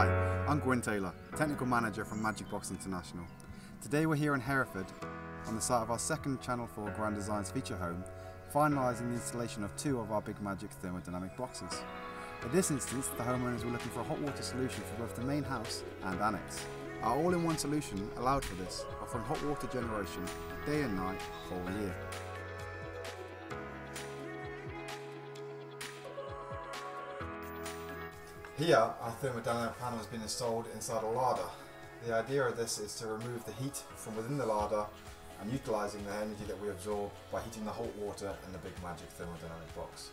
Hi, I'm Gwyn Taylor, Technical Manager from Magic Box International. Today we're here in Hereford on the site of our second Channel 4 Grand Designs feature home, finalising the installation of two of our Big Magic thermodynamic boxes. In this instance, the homeowners were looking for a hot water solution for both the main house and annex. Our all-in-one solution allowed for this, offering hot water generation day and night all year. Here, our thermodynamic panel has been installed inside a larder. The idea of this is to remove the heat from within the larder and utilising the energy that we absorb by heating the hot water in the Big Magic thermodynamic box.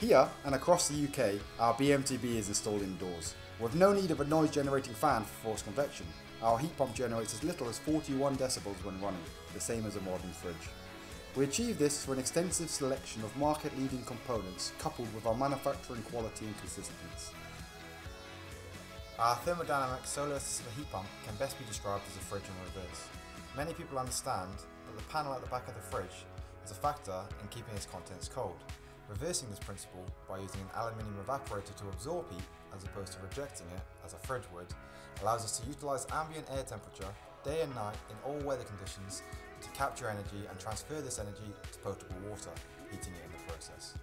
Here and across the UK, our BMTB is installed indoors. With no need of a noise generating fan for forced convection, our heat pump generates as little as 41 decibels when running, the same as a modern fridge. We achieve this through an extensive selection of market leading components coupled with our manufacturing quality and consistency. Our thermodynamic solar assisted heat pump can best be described as a fridge in reverse. Many people understand that the panel at the back of the fridge is a factor in keeping its contents cold. Reversing this principle by using an aluminium evaporator to absorb heat as opposed to rejecting it as a fridge would allows us to utilise ambient air temperature day and night in all weather conditions to capture energy and transfer this energy to potable water, heating it in the process.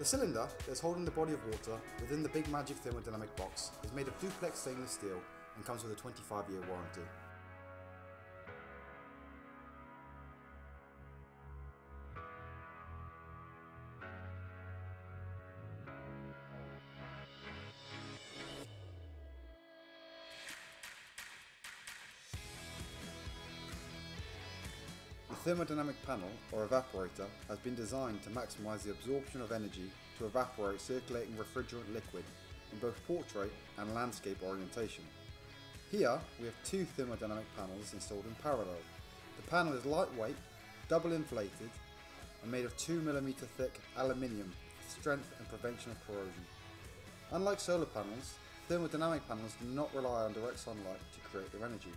The cylinder that is holding the body of water within the Big Magic thermodynamic box is made of duplex stainless steel and comes with a 25 year warranty. Thermodynamic panel, or evaporator, has been designed to maximise the absorption of energy to evaporate circulating refrigerant liquid in both portrait and landscape orientation. Here we have two thermodynamic panels installed in parallel. The panel is lightweight, double inflated, and made of 2mm thick aluminium for strength and prevention of corrosion. Unlike solar panels, thermodynamic panels do not rely on direct sunlight to create their energy.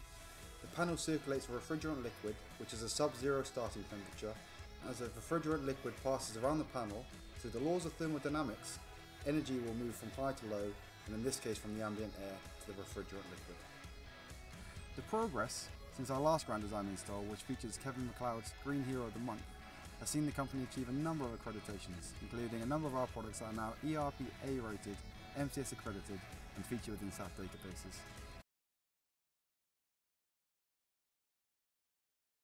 The panel circulates a refrigerant liquid, which is a sub-zero starting temperature. As the refrigerant liquid passes around the panel, through the laws of thermodynamics, energy will move from high to low, and in this case from the ambient air to the refrigerant liquid. The progress since our last Grand Design install, which features Kevin McCloud's Green Hero of the Month, has seen the company achieve a number of accreditations, including a number of our products that are now ERPA rated, MCS accredited, and feature within SAP databases.